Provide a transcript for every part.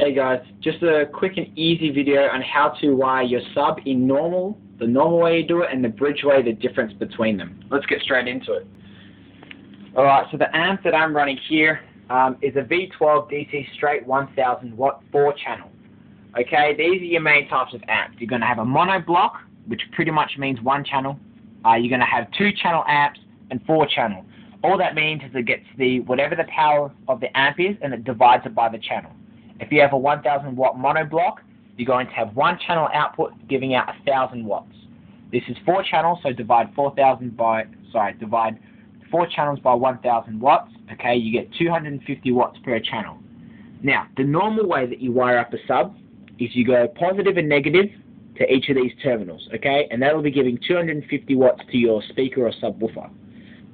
Hey guys, just a quick and easy video on how to wire your sub in normal, the normal way you do it, and the bridge way, the difference between them. Let's get straight into it. Alright, so the amp that I'm running here um, is a V12 DC straight 1000 watt 4 channel. Okay, these are your main types of amps. You're going to have a mono block, which pretty much means one channel. Uh, you're going to have two channel amps and four channel. All that means is it gets the whatever the power of the amp is and it divides it by the channel. If you have a 1000 watt mono block, you're going to have one channel output giving out 1000 watts. This is four channels, so divide 4000 by, sorry, divide four channels by 1000 watts, okay, you get 250 watts per channel. Now, the normal way that you wire up a sub is you go positive and negative to each of these terminals, okay, and that'll be giving 250 watts to your speaker or subwoofer.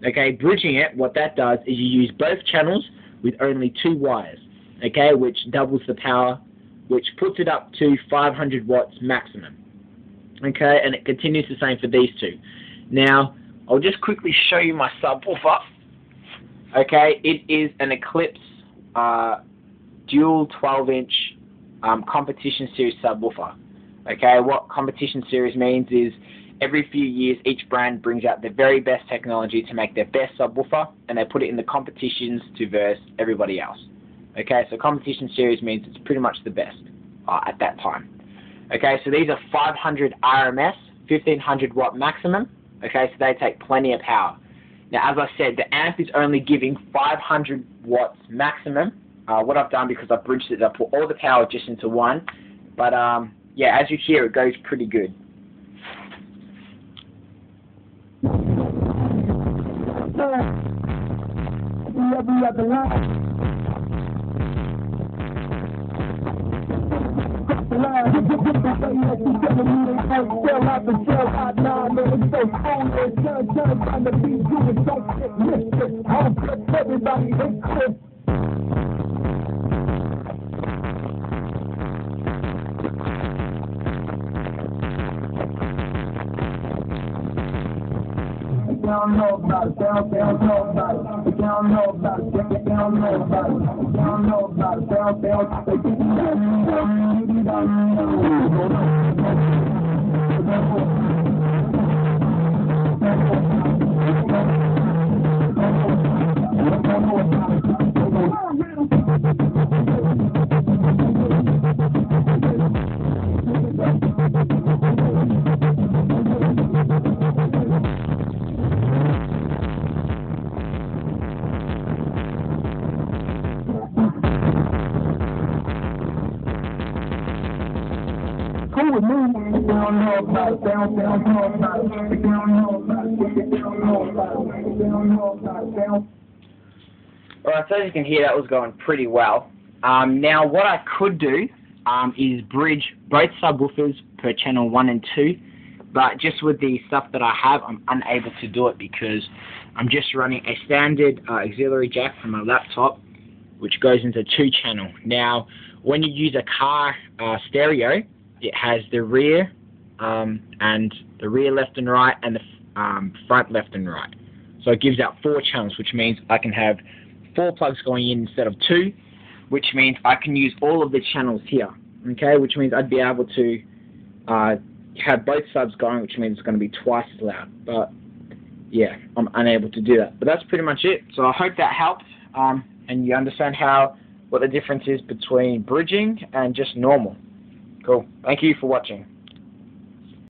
Okay, bridging it, what that does is you use both channels with only two wires okay, which doubles the power, which puts it up to 500 watts maximum. Okay, and it continues the same for these two. Now, I'll just quickly show you my subwoofer. Okay, it is an Eclipse uh, dual 12-inch um, competition series subwoofer. Okay, what competition series means is every few years each brand brings out the very best technology to make their best subwoofer, and they put it in the competitions to verse everybody else. Okay, so competition series means it's pretty much the best uh, at that time. Okay, so these are 500 RMS, 1500 watt maximum. Okay, so they take plenty of power. Now, as I said, the amp is only giving 500 watts maximum. Uh, what I've done because I've bridged it, I put all the power just into one. But um, yeah, as you hear, it goes pretty good. I don't don't know about it. Don't, know about it. Don't know about it. Don't know about it. They don't know about it. They don't, they don't, they. Alright, so as you can hear, that was going pretty well. Um, now, what I could do um, is bridge both subwoofers per channel 1 and 2, but just with the stuff that I have, I'm unable to do it because I'm just running a standard uh, auxiliary jack from my laptop, which goes into 2 channel. Now, when you use a car uh, stereo, it has the rear um, and the rear left and right and the um, front left and right. So it gives out four channels, which means I can have four plugs going in instead of two, which means I can use all of the channels here. Okay, which means I'd be able to uh, have both subs going, which means it's going to be twice as loud. But yeah, I'm unable to do that. But that's pretty much it. So I hope that helped, um, and you understand how what the difference is between bridging and just normal. Cool. Thank you for watching.